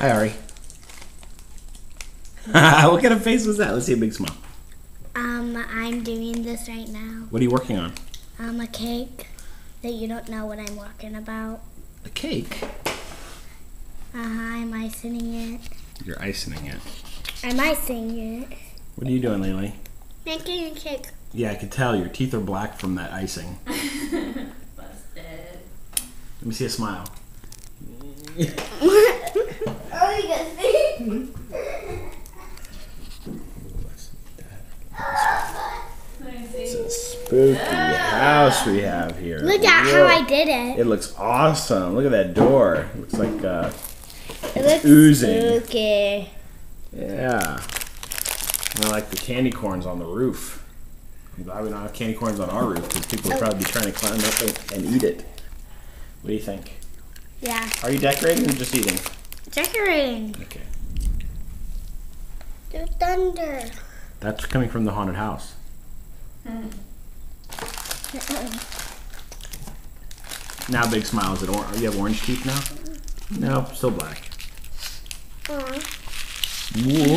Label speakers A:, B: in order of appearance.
A: Hi, Ari. what kind of face was that? Let's see a big smile.
B: Um, I'm doing this right now.
A: What are you working on?
B: Um, a cake that you don't know what I'm working about.
A: A cake.
B: Uh, I'm icing it.
A: You're icing it.
B: I'm icing it.
A: What are you doing, Lily?
B: Making a cake.
A: Yeah, I can tell your teeth are black from that icing.
C: Busted.
A: Let me see a smile.
B: Oh, you can see?
A: It's a spooky house we have here.
B: Look at how I did it.
A: It looks awesome. Look at that door. It looks like uh,
B: It looks
A: oozing.
B: spooky.
A: yeah. I like the candy corns on the roof. I'm glad we don't have candy corns on our roof because people would probably be trying to climb up and, and eat it. What do you think?
B: Yeah.
A: Are you decorating or just eating?
B: Decorating.
A: Okay.
B: Thunder.
A: That's coming from the haunted house. Now big smile. Is it or- you have orange teeth now? No, still black.
B: Aw.
A: Whoa.